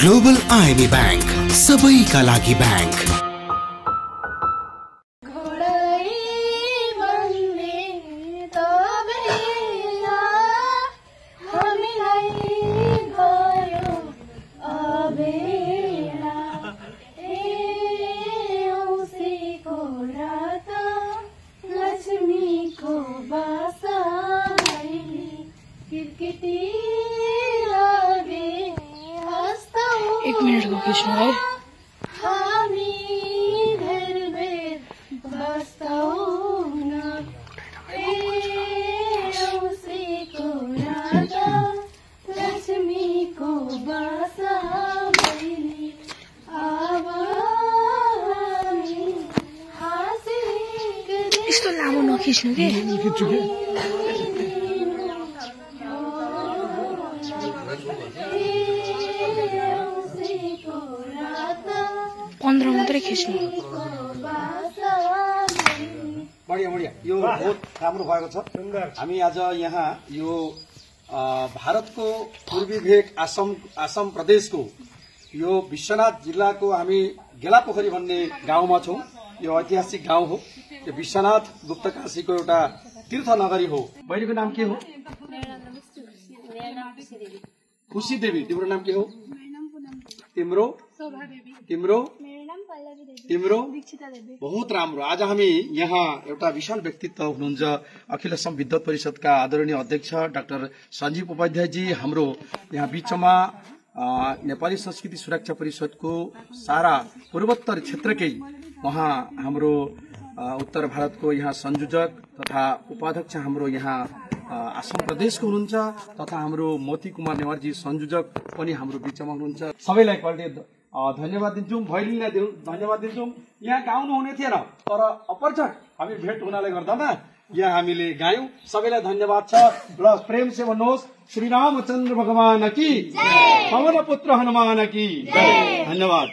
Global IME bank सबैका लागि bank घोडै भैली अब हामी हाँसेक यस्तो लामो नखिच्नु कि? औँसीको खिच्नु बढिया बढिया। यो बहुत राम्रो भएको छ। हामी आज यहाँ यो अ, भारतको पूर्वी भेग आसम आसाम प्रदेशको यो विश्वनाथ जिल्लाको हामी गेला पोखरी भन्ने गाउँमा छौँ। यो ऐतिहासिक गाउँ हो। यो विश्वनाथ गुप्तकाशीको एउटा तीर्थ नगरी हो। बहिनीको नाम के हो? खुसी देवी। तिम्रो नाम के हो? तिम्रो? तिम्रो? तिम्रो बहुत राम्रो। आज हामी यहाँ एउटा विशाल व्यक्तित्व हुनुहुन्छ। अखिल असम विद्वत परिषदका आदरणीय अध्यक्ष डाक्टर सञ्जीव उपाध्यायजी। हाम्रो यहाँ बिचमा नेपाली संस्कृति सुरक्षा परिषदको सारा पूर्वोत्तर क्षेत्रकै उहाँ हाम्रो उत्तर भारतको यहाँ संयोजक तथा उपाध्यक्ष हाम्रो यहाँ आसाम प्रदेशको हुनुहुन्छ तथा हाम्रो मोती कुमार नेवारजी संयोजक पनि हाम्रो बिचमा हुनुहुन्छ। सबैलाई धन्यवाद दिन्छौँ भैलीलाई धन्यवाद दिन्छौँ। यहाँ गाउनु हुने थिएन तर अपरचट हामी भेट हुनाले गर्दामा यहाँ हामीले गायौँ। सबैलाई धन्यवाद छ। र प्रेम से भन्नुहोस् श्री रामचन्द्र भगवान कि पवन पुत्र हनुमान कि धन्यवाद।